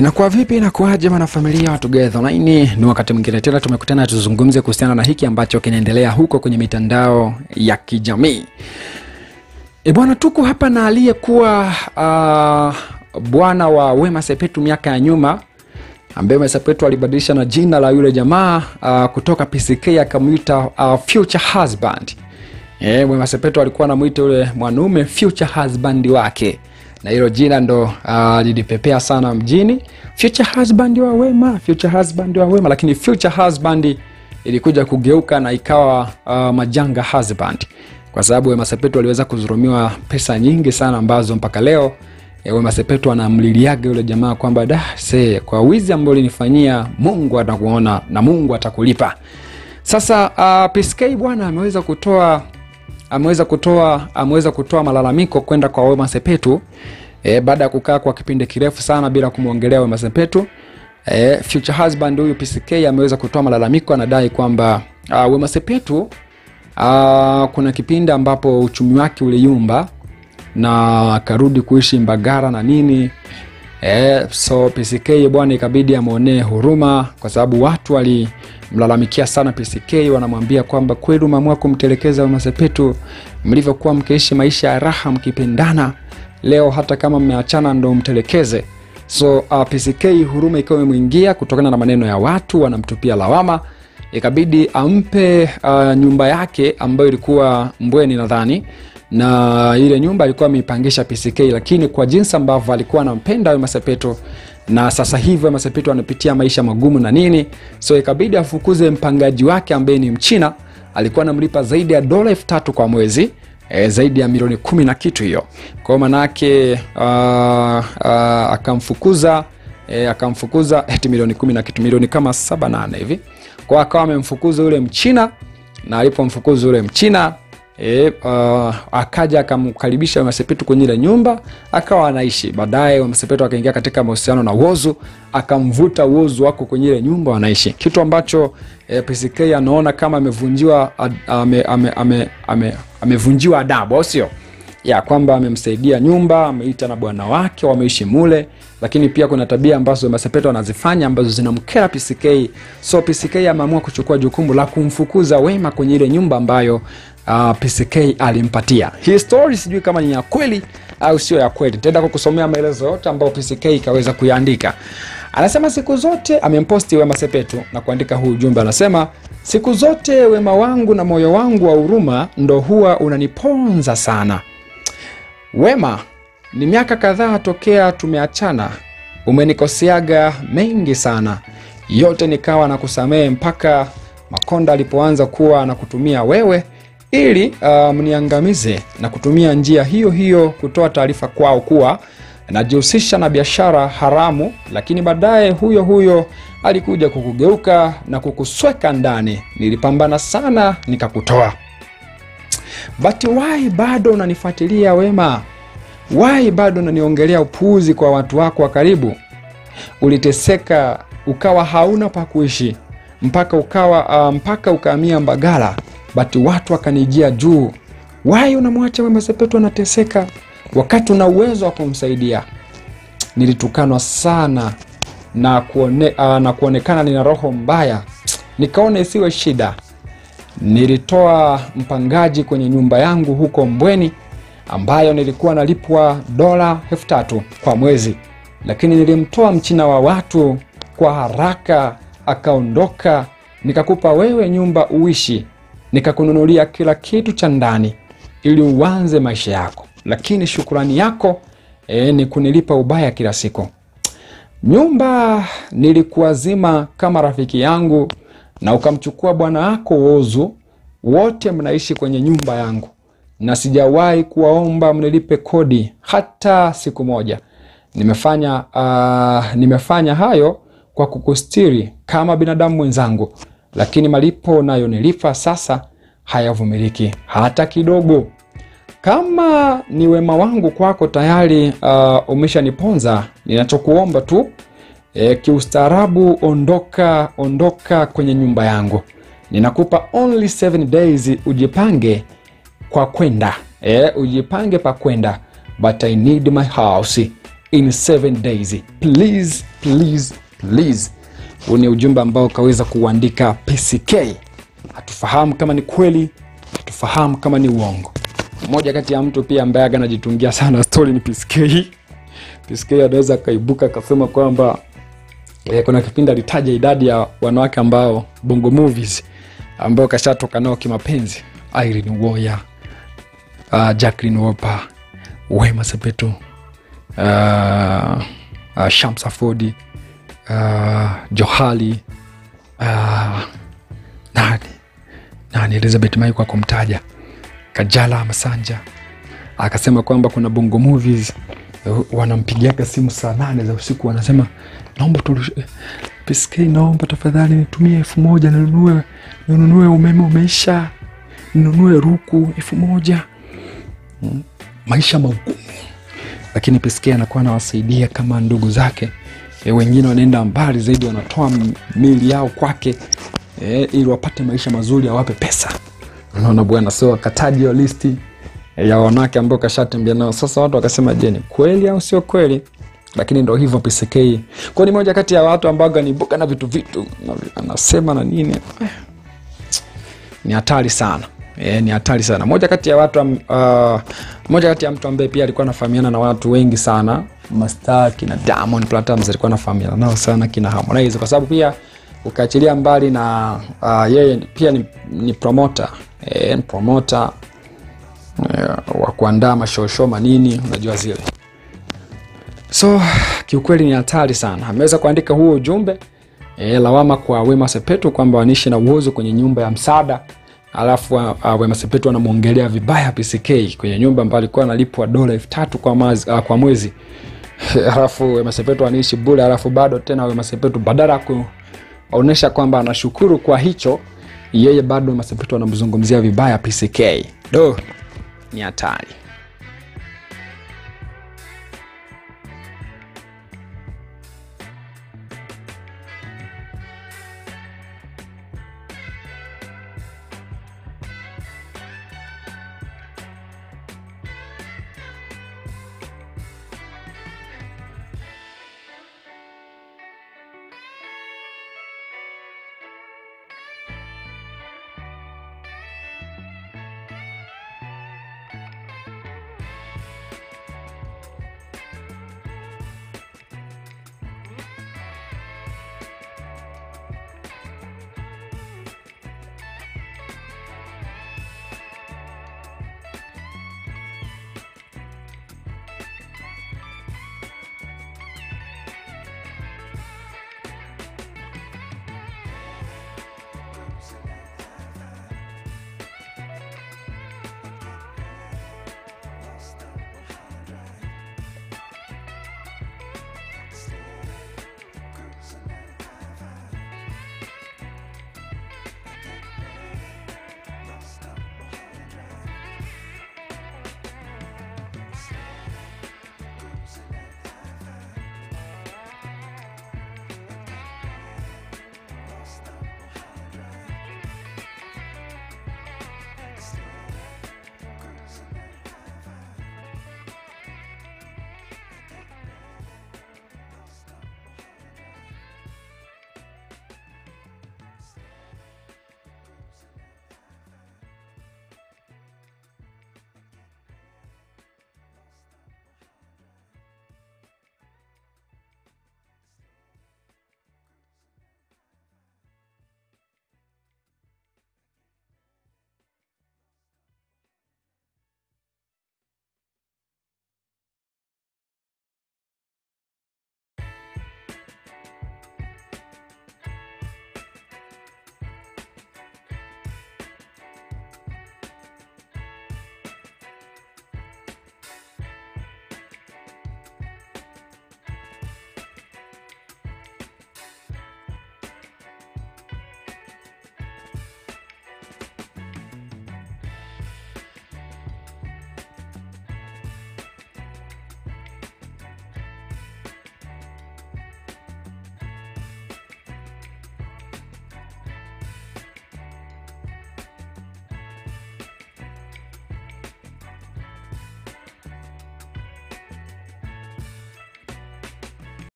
Inakuwa vipi, inakuwaje mwanafamilia wa Together Online? Ni wakati mwingine tena tumekutana tuzungumze kuhusiana na hiki ambacho kinaendelea huko kwenye mitandao ya kijamii. E bwana, tuko hapa na aliyekuwa uh, bwana wa Wema Sepetu miaka ya nyuma, ambaye Wema Sepetu alibadilisha na jina la yule jamaa uh, kutoka PCK akamwita uh, future husband. E, Wema Sepetu alikuwa anamwita yule mwanaume future husband wake na hilo jina ndo uh, lilipepea sana mjini, future husband wa Wema, future husband wa Wema, lakini future husband ilikuja kugeuka na ikawa uh, majanga husband, kwa sababu Wema Sepetu aliweza kuzurumiwa pesa nyingi sana ambazo mpaka leo e, Wema Sepetu anamliliaga yule jamaa kwamba da se, kwa wizi ambao ulinifanyia Mungu atakuona na Mungu atakulipa. Sasa uh, PSK bwana ameweza kutoa ameweza kutoa ameweza kutoa malalamiko kwenda kwa Wema Sepetu e, baada ya kukaa kwa kipindi kirefu sana bila kumwongelea Wema Sepetu. E, future husband huyu PCK ameweza kutoa malalamiko, anadai kwamba uh, Wema Sepetu uh, kuna kipindi ambapo uchumi wake uliyumba na akarudi kuishi Mbagara na nini e, so PCK bwana ikabidi amwonee huruma kwa sababu watu walimlalamikia sana PCK, wanamwambia kwamba kweli umeamua kumtelekeza Wema Sepetu mlivyokuwa mkiishi maisha ya raha mkipendana, leo hata kama mmeachana ndo mtelekeze. So uh, PCK huruma ikawa imemwingia kutokana na maneno ya watu wanamtupia lawama, ikabidi ampe uh, nyumba yake ambayo ilikuwa Mbweni nadhani na ile nyumba alikuwa ameipangisha PCK, lakini kwa jinsi ambavyo alikuwa anampenda Wema Sepetu na sasa hivi Wema Sepetu anapitia maisha magumu na nini, so ikabidi afukuze mpangaji wake ambaye ni Mchina, alikuwa anamlipa zaidi ya dola elfu tatu kwa mwezi e, zaidi ya milioni kumi na kitu hiyo. Kwa manake uh, uh, akamfukuza e, akamfukuza eti milioni kumi na kitu, milioni kama saba nane hivi, kwa akawa amemfukuza yule Mchina, na alipomfukuza yule Mchina E, uh, akaja akamkaribisha Wema Sepetu kwenye ile nyumba akawa anaishi. Baadaye Wema Sepetu akaingia katika mahusiano na Whozu, akamvuta Whozu wako kwenye ile nyumba wanaishi, kitu ambacho e, PCK anaona kama amevunjiwa ame, ame, ame, ame, amevunjiwa adabu, au sio? ya kwamba amemsaidia nyumba, ameita na bwana wake wameishi mule, lakini pia kuna tabia ambazo Wema anazifanya ambazo zinamkera PCK. So PCK ameamua kuchukua jukumu la kumfukuza Wema kwenye ile nyumba ambayo uh, PCK alimpatia. Hii story sijui kama ni ya kweli au sio ya kweli. Nitaenda kukusomea maelezo yote ambayo PCK ikaweza kuyaandika. Anasema siku zote amemposti Wema Sepetu na kuandika huu ujumbe, anasema siku zote wema wangu na moyo wangu wa huruma ndo huwa unaniponza sana Wema, ni miaka kadhaa tokea tumeachana, umenikoseaga mengi sana, yote nikawa na kusamehe mpaka Makonda alipoanza kuwa na kutumia wewe ili uh, mniangamize na kutumia njia hiyo hiyo kutoa taarifa kwao kuwa najihusisha na biashara haramu, lakini baadaye huyo huyo alikuja kukugeuka na kukusweka ndani. Nilipambana sana nikakutoa bati wai bado unanifuatilia Wema? wai bado unaniongelea upuuzi kwa watu wako wa karibu? Uliteseka ukawa hauna pakuishi mpaka ukawa uh, mpaka ukaamia Mbagala, but watu wakanijia juu. wai unamwacha Wema Sepetu anateseka wakati una uwezo wa kumsaidia? Nilitukanwa sana na, kuone, uh, na kuonekana nina roho mbaya, nikaona isiwe shida nilitoa mpangaji kwenye nyumba yangu huko Mbweni ambayo nilikuwa nalipwa dola elfu tatu kwa mwezi, lakini nilimtoa mchina wa watu kwa haraka, akaondoka. Nikakupa wewe nyumba uishi, nikakununulia kila kitu cha ndani ili uanze maisha yako, lakini shukurani yako e, ni kunilipa ubaya kila siku. Nyumba nilikuazima kama rafiki yangu na ukamchukua bwana wako Wozu. Wote mnaishi kwenye nyumba yangu na sijawahi kuwaomba mnilipe kodi hata siku moja. Nimefanya, uh, nimefanya hayo kwa kukustiri kama binadamu mwenzangu, lakini malipo unayonilipa sasa hayavumiliki hata kidogo. Kama ni wema wangu kwako tayari uh, umeshaniponza, ninachokuomba tu E, kiustaarabu ondoka, ondoka kwenye nyumba yangu. Ninakupa only 7 days ujipange kwa kwenda e, ujipange pa kwenda, but I need my house. in 7 days please please please ni ujumbe ambao ukaweza kuuandika pck hatufahamu kama ni kweli hatufahamu kama ni uongo. Mmoja kati ya mtu pia ambaye anajitungia sana stori ni PCK. PCK anaweza akaibuka akasema kwamba eh, kuna kipindi alitaja idadi ya wanawake ambao bongo movies ambao kashatoka nao kimapenzi. Irene woya uh, jacklin wopa wema sepetu uh, uh, shamsa fodi uh, johali. Uh, nani? Nani? Elizabeth mai kwa kumtaja kajala masanja. Akasema kwamba kuna bongo movies eh, wanampigiaga simu saa nane za usiku. Wanasema naomba tu psk naomba tafadhali nitumie elfu moja ninunue ninunue umeme umeisha ninunue ruku elfu moja. Mm, maisha magumu. Lakini psk anakuwa anawasaidia kama ndugu zake e, wengine wanaenda mbali zaidi wanatoa mili yao kwake e, ili wapate maisha mazuri awape pesa. Unaona bwana so wakataji hiyo listi e, ya wanawake ambao kashatembea nao. Sasa watu wakasema je ni kweli au sio kweli? Lakini ndo hivyo pck kwao ni moja kati ya watu ambao anibuka na vitu vitu na- anasema na nini? Ni hatari sana. E, ni hatari sana. Moja kati ya watu uh, moja kati ya mtu ambaye pia alikuwa anafahamiana na watu wengi sana mastaa kina Diamond Platnumz alikuwa anafahamiana nao sana kina Harmonize kwa sababu pia ukaachilia mbali na uh, yeye pia ni, ni promoter. E, ni promoter e, wa kuandaa mashoosho manini unajua zile. So kiukweli ni hatari sana. Ameweza kuandika huo ujumbe e, lawama kwa wema sepetu kwamba wanishi na uozo kwenye nyumba ya msaada alafu uh, wema sepetu anamwongelea vibaya pck kwenye nyumba ambayo alikuwa analipwa dola elfu tatu kwa, uh, kwa mwezi alafu wema sepetu anaishi bure alafu bado tena wema sepetu badala ya kuonyesha kwamba anashukuru kwa hicho yeye bado wema sepetu anamzungumzia vibaya pck do ni hatari